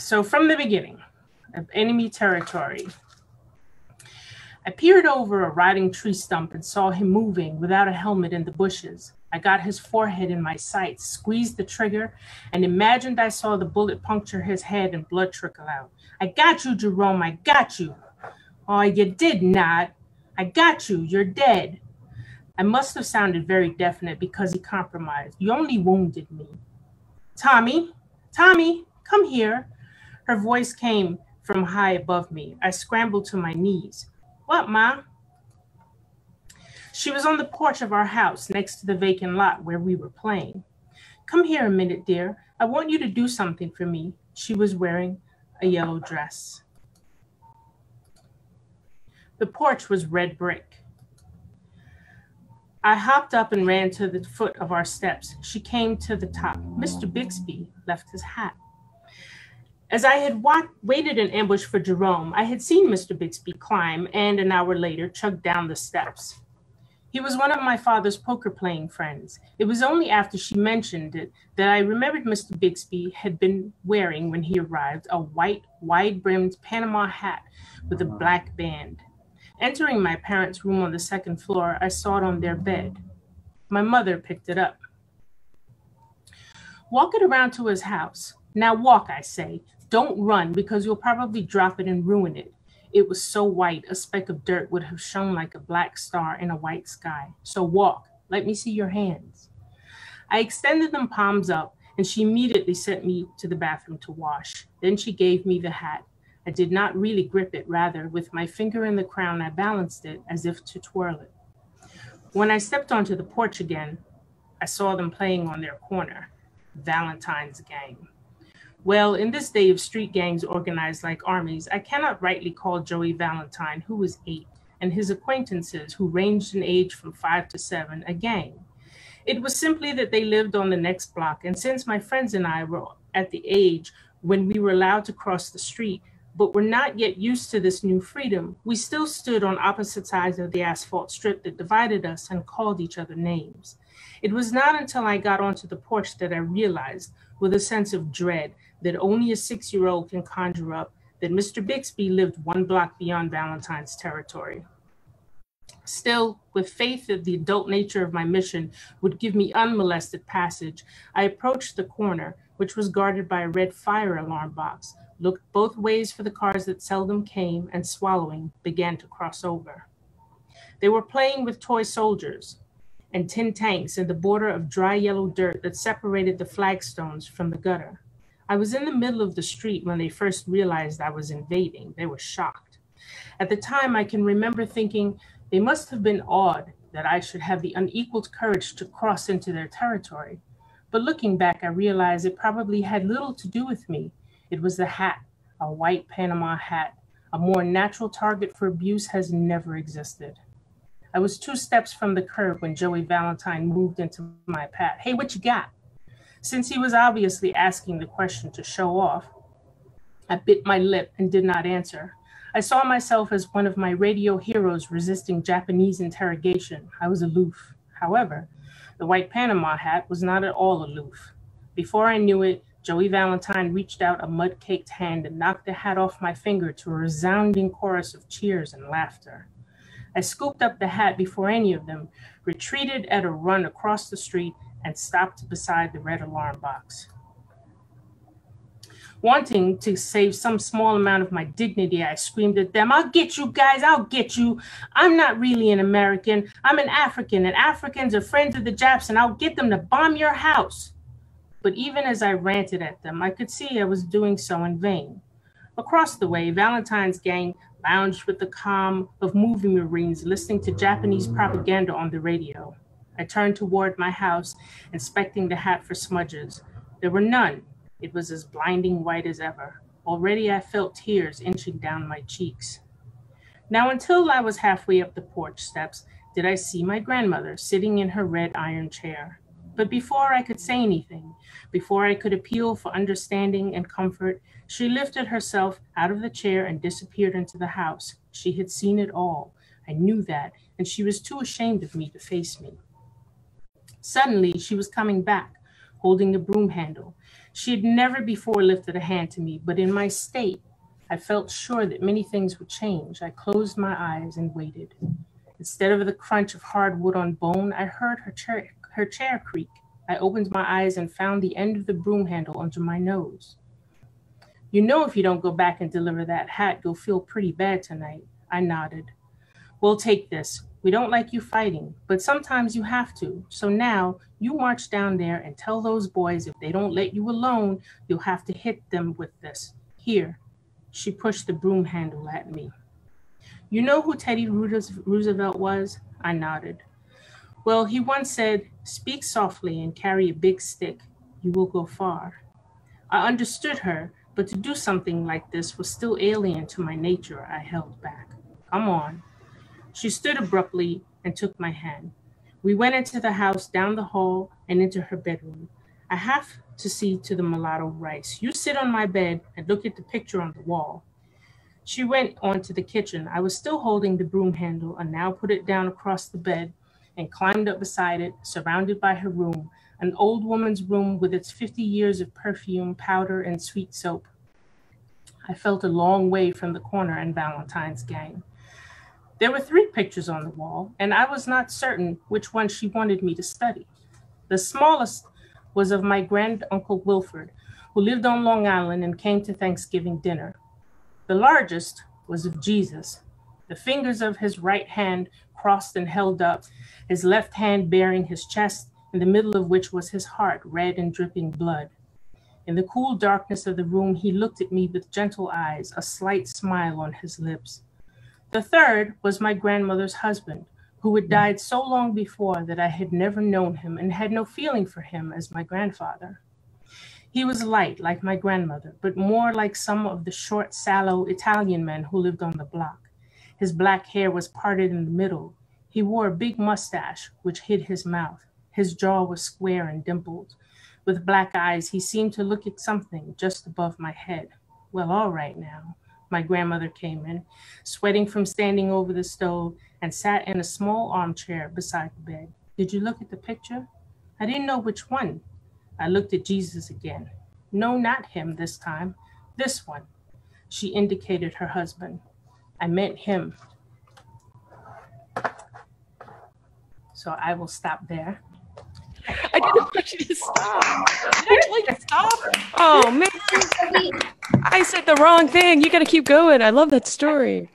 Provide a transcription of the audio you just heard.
So from the beginning of enemy territory, I peered over a rotting tree stump and saw him moving without a helmet in the bushes. I got his forehead in my sights, squeezed the trigger, and imagined I saw the bullet puncture his head and blood trickle out. I got you, Jerome. I got you. Oh, you did not. I got you. You're dead. I must have sounded very definite because he compromised. You only wounded me. Tommy, Tommy, come here. Her voice came from high above me. I scrambled to my knees. What, Ma? She was on the porch of our house next to the vacant lot where we were playing. Come here a minute, dear. I want you to do something for me. She was wearing a yellow dress. The porch was red brick. I hopped up and ran to the foot of our steps. She came to the top. Mr. Bixby left his hat. As I had wa- waited in ambush for Jerome, I had seen Mr. Bixby climb and an hour later chug down the steps. He was one of my father's poker playing friends. It was only after she mentioned it that I remembered Mr. Bixby had been wearing when he arrived a white, wide brimmed Panama hat with a uh-huh. black band. Entering my parents' room on the second floor, I saw it on their bed. My mother picked it up. Walk it around to his house. Now walk, I say. Don't run because you'll probably drop it and ruin it. It was so white, a speck of dirt would have shone like a black star in a white sky. So walk. Let me see your hands. I extended them palms up, and she immediately sent me to the bathroom to wash. Then she gave me the hat. I did not really grip it, rather, with my finger in the crown, I balanced it as if to twirl it. When I stepped onto the porch again, I saw them playing on their corner, Valentine's gang. Well, in this day of street gangs organized like armies, I cannot rightly call Joey Valentine, who was eight, and his acquaintances, who ranged in age from five to seven, a gang. It was simply that they lived on the next block, and since my friends and I were at the age when we were allowed to cross the street, but were not yet used to this new freedom, we still stood on opposite sides of the asphalt strip that divided us and called each other names. It was not until I got onto the porch that I realized, with a sense of dread, that only a six year old can conjure up that Mr. Bixby lived one block beyond Valentine's territory. Still, with faith that the adult nature of my mission would give me unmolested passage, I approached the corner, which was guarded by a red fire alarm box, looked both ways for the cars that seldom came, and swallowing, began to cross over. They were playing with toy soldiers and tin tanks in the border of dry yellow dirt that separated the flagstones from the gutter. I was in the middle of the street when they first realized I was invading. They were shocked. At the time, I can remember thinking they must have been awed that I should have the unequaled courage to cross into their territory. But looking back, I realized it probably had little to do with me. It was the hat, a white Panama hat. A more natural target for abuse has never existed. I was two steps from the curb when Joey Valentine moved into my path. Hey, what you got? Since he was obviously asking the question to show off, I bit my lip and did not answer. I saw myself as one of my radio heroes resisting Japanese interrogation. I was aloof. However, the white Panama hat was not at all aloof. Before I knew it, Joey Valentine reached out a mud caked hand and knocked the hat off my finger to a resounding chorus of cheers and laughter. I scooped up the hat before any of them, retreated at a run across the street, and stopped beside the red alarm box. Wanting to save some small amount of my dignity, I screamed at them, I'll get you guys, I'll get you. I'm not really an American, I'm an African, and Africans are friends of the Japs, and I'll get them to bomb your house. But even as I ranted at them, I could see I was doing so in vain. Across the way, Valentine's gang lounged with the calm of movie Marines listening to Japanese propaganda on the radio. I turned toward my house, inspecting the hat for smudges. There were none. It was as blinding white as ever. Already I felt tears inching down my cheeks. Now, until I was halfway up the porch steps, did I see my grandmother sitting in her red iron chair. But before I could say anything, before I could appeal for understanding and comfort, she lifted herself out of the chair and disappeared into the house. She had seen it all. I knew that, and she was too ashamed of me to face me. Suddenly, she was coming back, holding the broom handle. She had never before lifted a hand to me, but in my state, I felt sure that many things would change. I closed my eyes and waited. Instead of the crunch of hard wood on bone, I heard her her chair creak. I opened my eyes and found the end of the broom handle under my nose. You know, if you don't go back and deliver that hat, you'll feel pretty bad tonight. I nodded. We'll take this. We don't like you fighting, but sometimes you have to. So now you march down there and tell those boys if they don't let you alone, you'll have to hit them with this. Here. She pushed the broom handle at me. You know who Teddy Roosevelt was? I nodded. Well, he once said, Speak softly and carry a big stick. You will go far. I understood her, but to do something like this was still alien to my nature. I held back. Come on. She stood abruptly and took my hand. We went into the house, down the hall, and into her bedroom. I have to see to the mulatto rice. You sit on my bed and look at the picture on the wall. She went on to the kitchen. I was still holding the broom handle and now put it down across the bed and climbed up beside it, surrounded by her room, an old woman's room with its 50 years of perfume, powder, and sweet soap. I felt a long way from the corner and Valentine's gang. There were three pictures on the wall, and I was not certain which one she wanted me to study. The smallest was of my grand uncle Wilford, who lived on Long Island and came to Thanksgiving dinner. The largest was of Jesus, the fingers of his right hand crossed and held up, his left hand bearing his chest, in the middle of which was his heart, red and dripping blood. In the cool darkness of the room, he looked at me with gentle eyes, a slight smile on his lips. The third was my grandmother's husband, who had died so long before that I had never known him and had no feeling for him as my grandfather. He was light, like my grandmother, but more like some of the short, sallow Italian men who lived on the block. His black hair was parted in the middle. He wore a big mustache, which hid his mouth. His jaw was square and dimpled. With black eyes, he seemed to look at something just above my head. Well, all right now. My grandmother came in, sweating from standing over the stove, and sat in a small armchair beside the bed. Did you look at the picture? I didn't know which one. I looked at Jesus again. No, not him this time. This one. She indicated her husband. I meant him. So I will stop there. I didn't want you to stop. Did I tell you to stop? Oh man, I said the wrong thing. You got to keep going. I love that story.